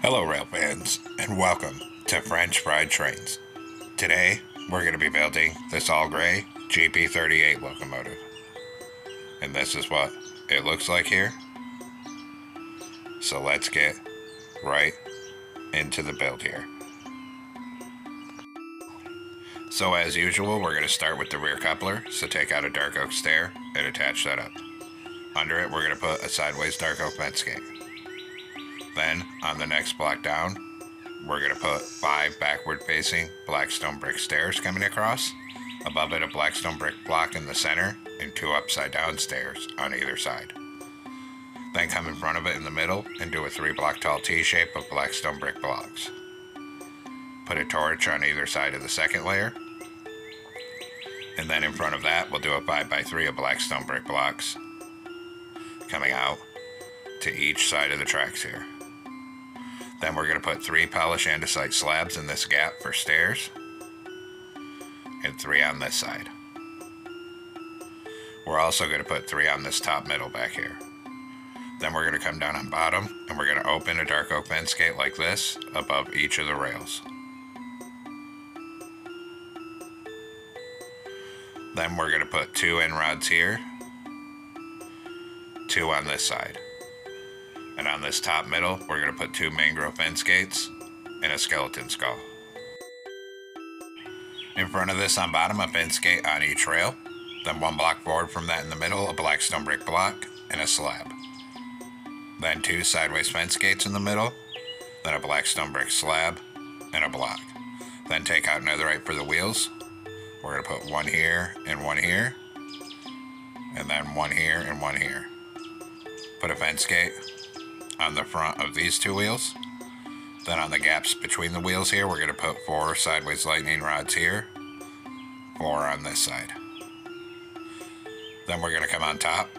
Hello, rail fans, and welcome to French Fried Trains. Today, we're going to be building this all gray GP38 locomotive. And this is what it looks like here. So let's get right into the build here. So as usual, we're going to start with the rear coupler. So take out a dark oak stair and attach that up. Under it, we're going to put a sideways dark oak gate. Then, on the next block down, we're going to put five backward facing blackstone brick stairs coming across. Above it, a blackstone brick block in the center, and two upside down stairs on either side. Then come in front of it in the middle and do a three block tall T shape of blackstone brick blocks. Put a torch on either side of the second layer. And then in front of that, we'll do a 5 by 3 of blackstone brick blocks coming out to each side of the tracks here. Then we're going to put three polished andesite slabs in this gap for stairs and three on this side. We're also going to put three on this top middle back here. Then we're going to come down on bottom and we're going to open a dark oak fence gate like this above each of the rails. Then we're going to put two end rods here, two on this side. And on this top middle, we're going to put two mangrove fence gates and a skeleton skull. In front of this on bottom, a fence gate on each rail. Then one block forward from that in the middle, a black stone brick block and a slab. Then two sideways fence gates in the middle. Then a black stone brick slab and a block. Then take out netherite for the wheels. We're going to put one here and one here. And then one here and one here. Put a fence gate on the front of these two wheels. Then on the gaps between the wheels here, we're going to put four sideways lightning rods here, four on this side. Then we're going to come on top,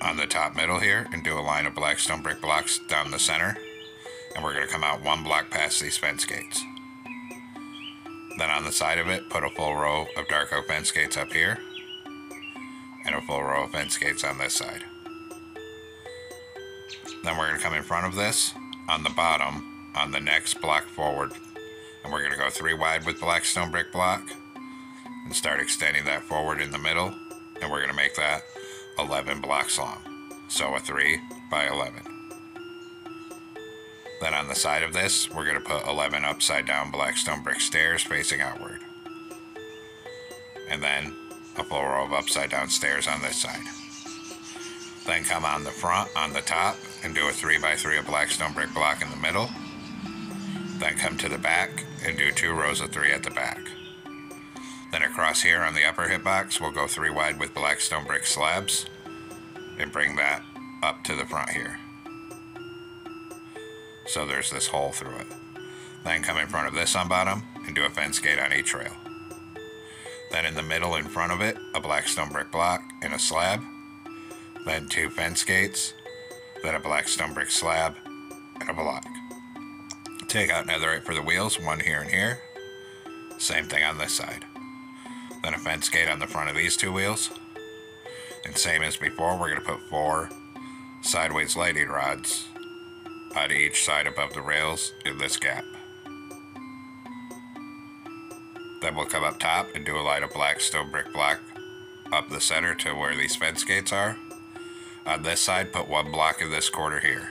on the top middle here, and do a line of blackstone brick blocks down the center. And we're going to come out one block past these fence gates. Then on the side of it, put a full row of dark oak fence gates up here, and a full row of fence gates on this side. Then we're going to come in front of this on the bottom on the next block forward. And we're going to go three wide with blackstone brick block and start extending that forward in the middle. And we're going to make that 11 blocks long. So a 3 by 11. Then on the side of this, we're going to put 11 upside down black stone brick stairs facing outward. And then a full row of upside down stairs on this side. Then come on the front, on the top, and do a 3 by 3 of black stone brick block in the middle. Then come to the back and do two rows of three at the back. Then across here on the upper hitbox, we'll go three wide with black stone brick slabs and bring that up to the front here. So there's this hole through it. Then come in front of this on bottom and do a fence gate on each rail. Then in the middle in front of it, a blackstone brick block and a slab. Then two fence gates. Then a blackstone brick slab and a block. Take out another netherite for the wheels, one here and here. Same thing on this side. Then a fence gate on the front of these two wheels. And same as before, we're going to put four sideways lightning rods on each side above the rails in this gap. Then we'll come up top and do a line of black stone brick block up the center to where these fence gates are. On this side, put one block in this corner here.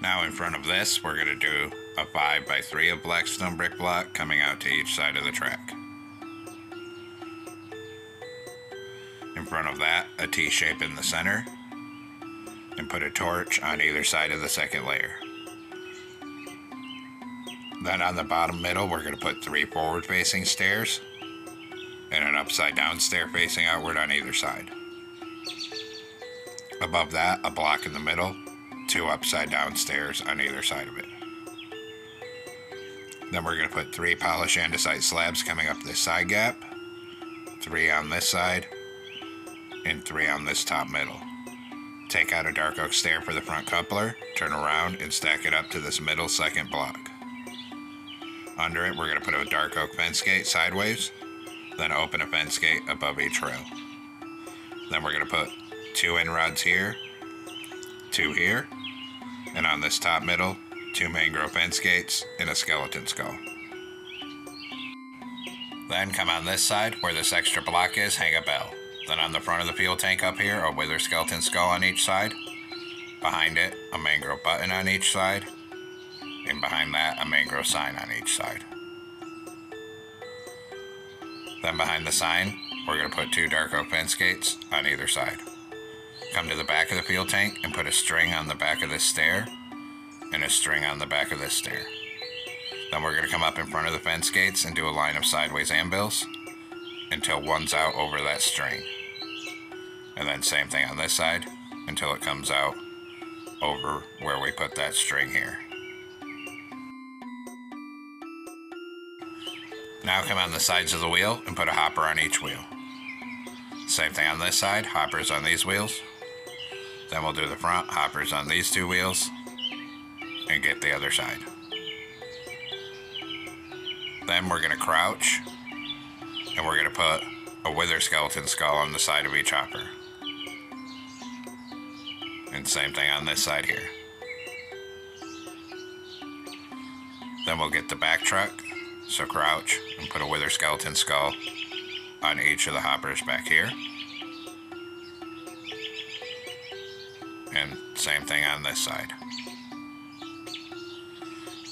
Now in front of this, we're going to do a 5 by 3 of blackstone brick block coming out to each side of the track. In front of that, a T shape in the center, and put a torch on either side of the second layer. Then on the bottom middle, we're going to put three forward facing stairs and an upside down stair facing outward on either side. Above that, a block in the middle, two upside down stairs on either side of it. Then we're going to put three polished andesite slabs coming up this side gap, three on this side, and three on this top middle. Take out a dark oak stair for the front coupler, turn around, and stack it up to this middle second block. Under it, we're going to put a dark oak fence gate sideways, then open a fence gate above each rail. Then we're going to put two end rods here, two here, and on this top middle, two mangrove fence gates and a skeleton skull. Then come on this side where this extra block is, hang a bell. Then on the front of the fuel tank up here, a wither skeleton skull on each side. Behind it, a mangrove button on each side. And behind that, a mangrove sign on each side. Then behind the sign, we're going to put two dark oak fence gates on either side. Come to the back of the fuel tank and put a string on the back of this stair and a string on the back of this stair. Then we're going to come up in front of the fence gates and do a line of sideways anvils until one's out over that string. And then same thing on this side until it comes out over where we put that string here. Now come on the sides of the wheel and put a hopper on each wheel. Same thing on this side, hoppers on these wheels. Then we'll do the front, hoppers on these two wheels, and get the other side. Then we're gonna crouch, and we're gonna put a wither skeleton skull on the side of each hopper. And same thing on this side here. Then we'll get the back truck, so crouch and put a wither skeleton skull on each of the hoppers back here. And same thing on this side.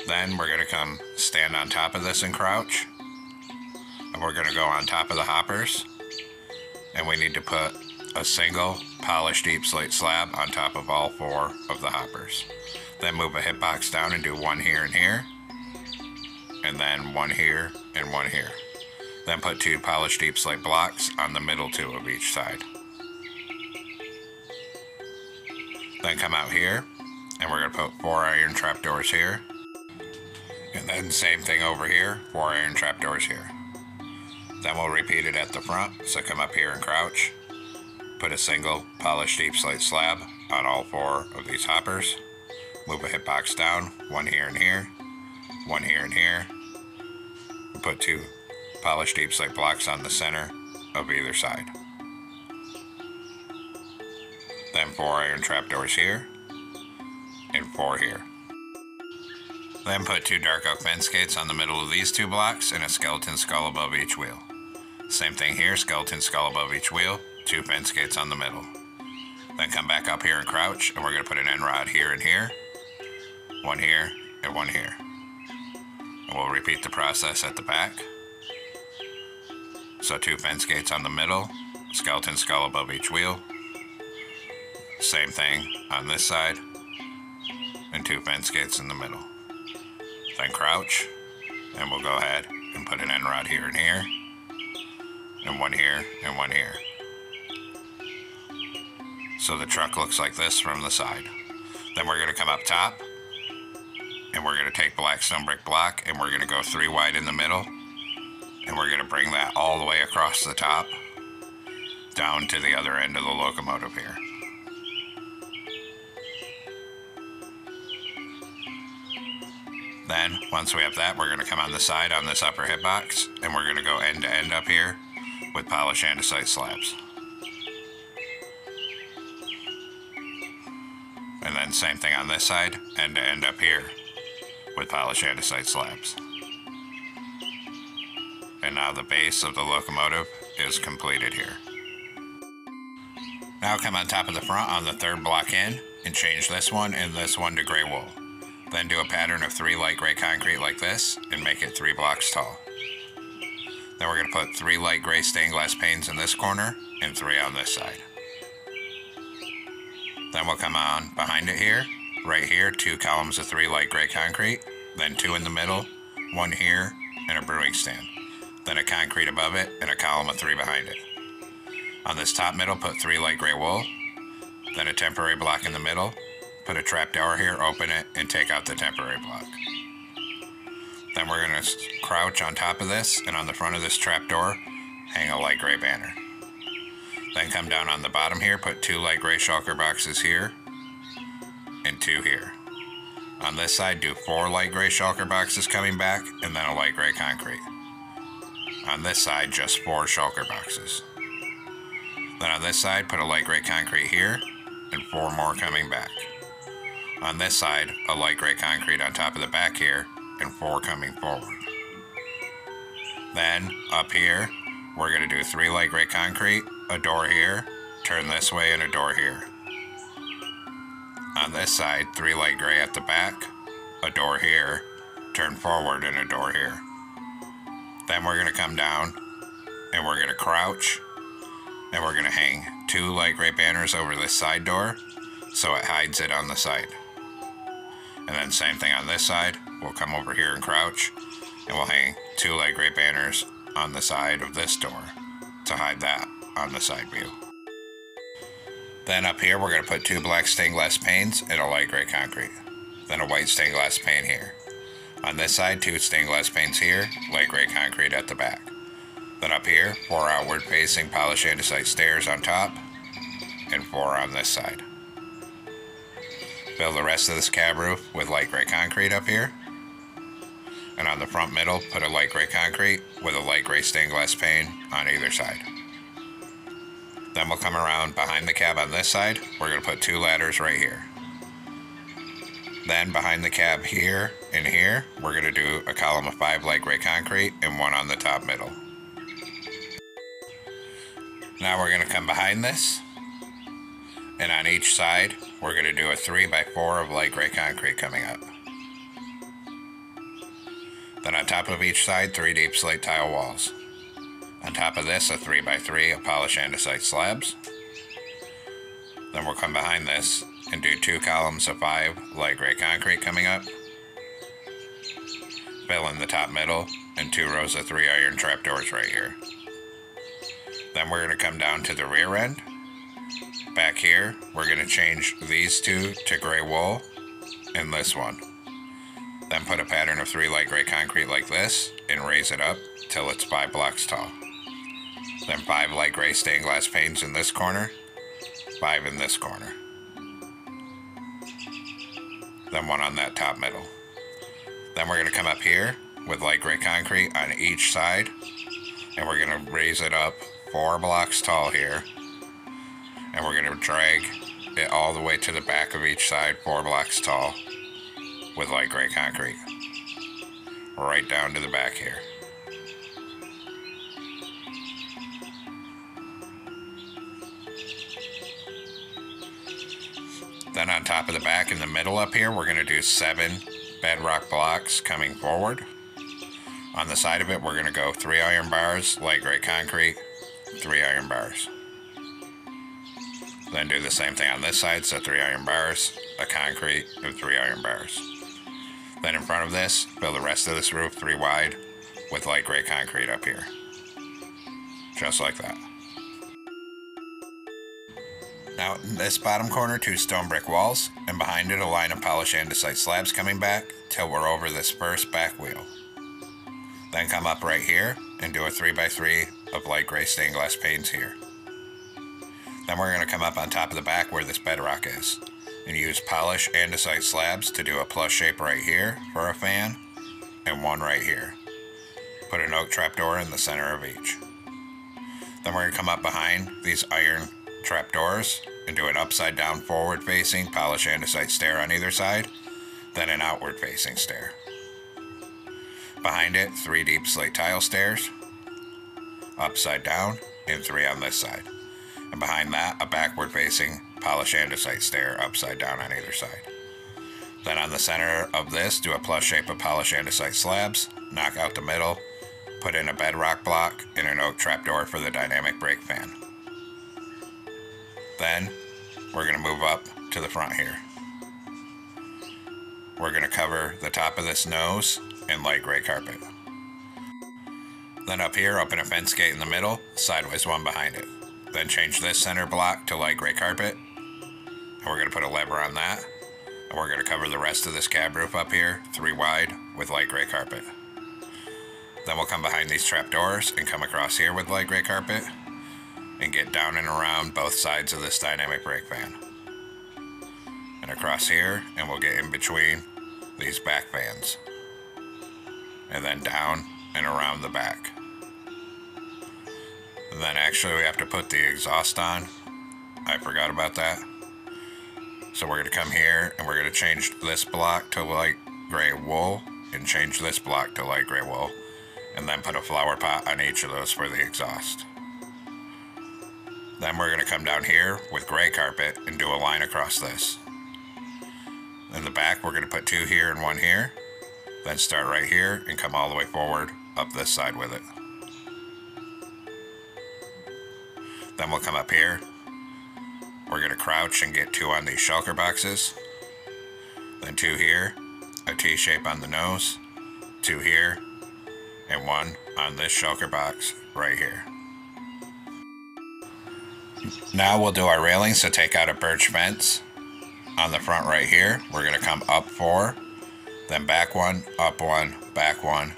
Then we're gonna come stand on top of this and crouch. And we're gonna go on top of the hoppers. And we need to put a single polished deep slate slab on top of all four of the hoppers. Then move a hitbox down and do one here and here. And then one here and one here. Then put two polished deep slate blocks on the middle two of each side. Then come out here, and we're gonna put four iron trapdoors here. And then same thing over here, four iron trapdoors here. Then we'll repeat it at the front, so come up here and crouch. Put a single polished deep slate slab on all four of these hoppers. Move a hitbox down, one here and here, one here and here. Put two polished deep slate blocks on the center of either side. Then four iron trapdoors here, and four here. Then put two dark oak fence gates on the middle of these two blocks and a skeleton skull above each wheel. Same thing here, skeleton skull above each wheel, two fence gates on the middle. Then come back up here and crouch, and we're gonna put an end rod here and here, one here, and one here. And we'll repeat the process at the back. So two fence gates on the middle, skeleton skull above each wheel. Same thing on this side, and two fence gates in the middle. Then crouch, and we'll go ahead and put an end rod here and here, and one here, and one here. So the truck looks like this from the side. Then we're gonna come up top, and we're gonna take black stone brick block, and we're gonna go three wide in the middle, and we're gonna bring that all the way across the top, down to the other end of the locomotive here. Then, once we have that, we're gonna come on the side on this upper hitbox, and we're gonna go end to end up here with polished andesite slabs. And then same thing on this side, end to end up here with polished andesite slabs. And now the base of the locomotive is completed here. Now come on top of the front on the third block in and change this one and this one to gray wool. Then do a pattern of three light gray concrete like this and make it three blocks tall. Then we're gonna put three light gray stained glass panes in this corner and three on this side. Then we'll come on behind it here, right here, two columns of three light gray concrete, then two in the middle, one here, and a brewing stand. Then a concrete above it and a column of three behind it. On this top middle, put three light gray wool, then a temporary block in the middle, put a trap door here, open it, and take out the temporary block. Then we're gonna crouch on top of this, and on the front of this trap door, hang a light gray banner. Then come down on the bottom here, put two light gray shulker boxes here, and two here. On this side, do four light gray shulker boxes coming back, and then a light gray concrete. On this side, just four shulker boxes. Then on this side, put a light gray concrete here, and four more coming back. On this side, a light gray concrete on top of the back here, and four coming forward. Then, up here, we're going to do three light gray concrete, a door here, turn this way, and a door here. On this side, three light gray at the back, a door here, turn forward, and a door here. Then we're going to come down, and we're going to crouch, and we're going to hang two light gray banners over this side door, so it hides it on the side. And then same thing on this side, we'll come over here and crouch, and we'll hang two light gray banners on the side of this door to hide that on the side view. Then up here, we're going to put two black stained glass panes and a light gray concrete. Then a white stained glass pane here. On this side, two stained glass panes here, light gray concrete at the back. Then up here, four outward facing polished andesite stairs on top, and four on this side. Fill the rest of this cab roof with light gray concrete up here. And on the front middle, put a light gray concrete with a light gray stained glass pane on either side. Then we'll come around behind the cab on this side. We're going to put two ladders right here. Then behind the cab here and here, we're going to do a column of five light gray concrete and one on the top middle. Now we're going to come behind this. And on each side, we're going to do a 3 by 4 of light gray concrete coming up. Then on top of each side, three deep slate tile walls. On top of this, a 3 by 3 of polished andesite slabs. Then we'll come behind this and do two columns of 5 light gray concrete coming up. Fill in the top middle and two rows of 3 iron trapdoors right here. Then we're going to come down to the rear end. Back here, we're going to change these two to gray wool and this one. Then put a pattern of three light gray concrete like this and raise it up till it's five blocks tall. Then five light gray stained glass panes in this corner, five in this corner. Then one on that top middle. Then we're to come up here with light gray concrete on each side and we're to raise it up four blocks tall here and we're to drag it all the way to the back of each side four blocks tall with light gray concrete right down to the back here. Then on top of the back in the middle up here, we're going to do seven bedrock blocks coming forward. On the side of it, we're going to go three iron bars, light gray concrete, three iron bars. Then do the same thing on this side, so three iron bars, a concrete, and three iron bars. Then in front of this, fill the rest of this roof three wide with light gray concrete up here. Just like that. Now, in this bottom corner, two stone brick walls, and behind it, a line of polished andesite slabs coming back till we're over this first back wheel. Then come up right here and do a 3x3 of light gray stained glass panes here. Then we're going to come up on top of the back where this bedrock is and use polished andesite slabs to do a plus shape right here for a fan and one right here. Put an oak trapdoor in the center of each. Then we're going to come up behind these iron trapdoors and do an upside down forward facing polished andesite stair on either side, then an outward facing stair. Behind it, three deep slate tile stairs, upside down, and three on this side. And behind that, a backward facing polished andesite stair upside down on either side. Then on the center of this, do a plus shape of polished andesite slabs, knock out the middle, put in a bedrock block and an oak trapdoor for the dynamic brake fan. Then we're going to move up to the front here. We're going to cover the top of this nose in light gray carpet. Then up here, open a fence gate in the middle, sideways one behind it. Then change this center block to light gray carpet. And we're going to put a lever on that. And we're going to cover the rest of this cab roof up here, three wide, with light gray carpet. Then we'll come behind these trap doors and come across here with light gray carpet and get down and around both sides of this dynamic brake fan. And across here, and we'll get in between these back fans. And then down and around the back. And then actually we have to put the exhaust on. I forgot about that. So we're going to come here and we're going to change this block to light gray wool and change this block to light gray wool and then put a flower pot on each of those for the exhaust. Then we're going to come down here with gray carpet and do a line across this. In the back, we're going to put two here and one here. Then start right here and come all the way forward up this side with it. Then we'll come up here. We're going to crouch and get two on these shulker boxes. Then two here, a T-shape on the nose, two here, and one on this shulker box right here. Now we'll do our railings, so take out a birch fence on the front right here. We're gonna come up four, then back one, up one, back one,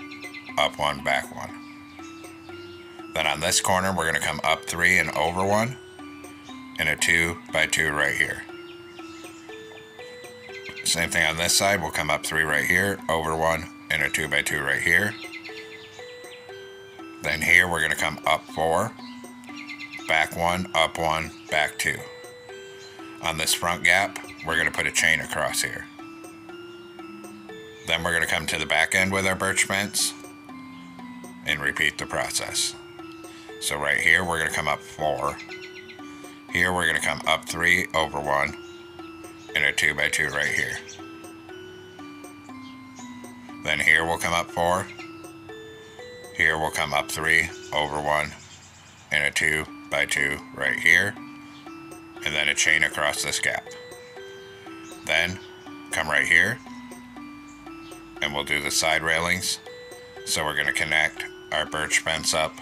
up one, back one. Then on this corner, we're gonna come up three and over one, and a two by two right here. Same thing on this side, we'll come up three right here, over one, and a two by two right here. Then here, we're gonna come up four, back one, up one, back two. On this front gap, we're gonna put a chain across here. Then we're gonna come to the back end with our birch fence and repeat the process. So right here, we're gonna come up four. Here, we're gonna come up three, over one, and a two by two right here. Then here we'll come up four. Here we'll come up three, over one, and a two by two right here. And then a chain across this gap. Then come right here and we'll do the side railings. So we're gonna connect our birch fence up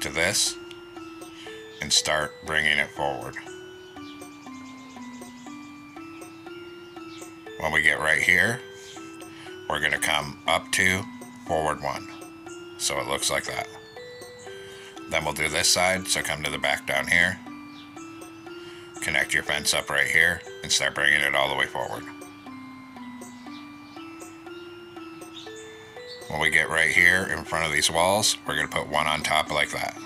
to this and start bringing it forward. When we get right here, we're gonna come up two, forward one. So it looks like that. Then we'll do this side, so come to the back down here. Connect your fence up right here and start bringing it all the way forward. When we get right here in front of these walls, we're gonna put one on top like that.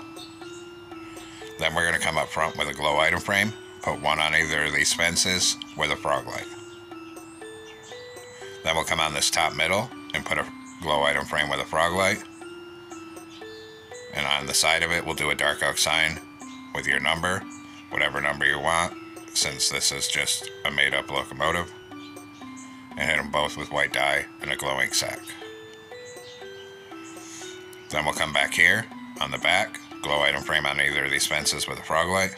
Then we're gonna come up front with a glow item frame, put one on either of these fences with a frog light. Then we'll come on this top middle and put a glow item frame with a frog light. And on the side of it, we'll do a dark oak sign with your number, whatever number you want, since this is just a made up locomotive. And hit them both with white dye and a glow ink sac. Then we'll come back here on the back, glow item frame on either of these fences with a frog light.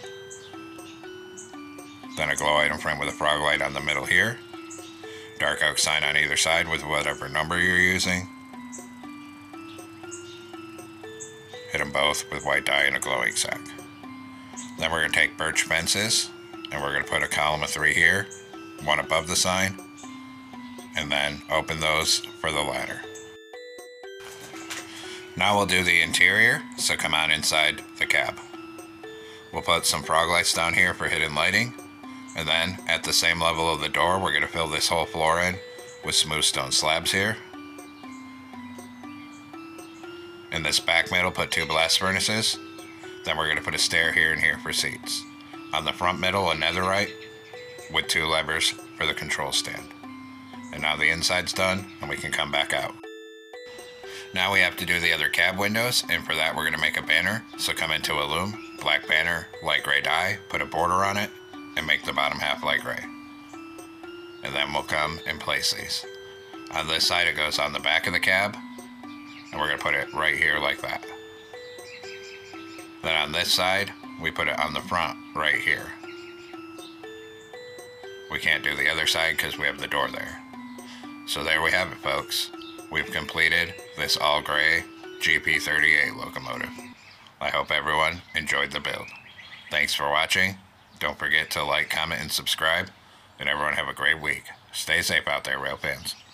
Then a glow item frame with a frog light on the middle here. Dark oak sign on either side with whatever number you're using. Hit them both with white dye and a glow ink sac. Then we're going to take birch fences and we're going to put a column of three here, one above the sign, and then open those for the ladder. Now we'll do the interior, so come on inside the cab. We'll put some frog lights down here for hidden lighting, and then at the same level of the door, we're going to fill this whole floor in with smooth stone slabs here. In this back middle, put two blast furnaces. Then we're going to put a stair here and here for seats. On the front middle, a netherite with two levers for the control stand. And now the inside's done, and we can come back out. Now we have to do the other cab windows, and for that we're going to make a banner. So come into a loom, black banner, light gray dye, put a border on it, and make the bottom half light gray. And then we'll come and place these. On this side it goes on the back of the cab, and we're going to put it right here like that. Then on this side, we put it on the front right here. We can't do the other side because we have the door there. So there we have it, folks. We've completed this all gray GP38 locomotive. I hope everyone enjoyed the build. Thanks for watching. Don't forget to like, comment, and subscribe. And everyone have a great week. Stay safe out there, rail fans.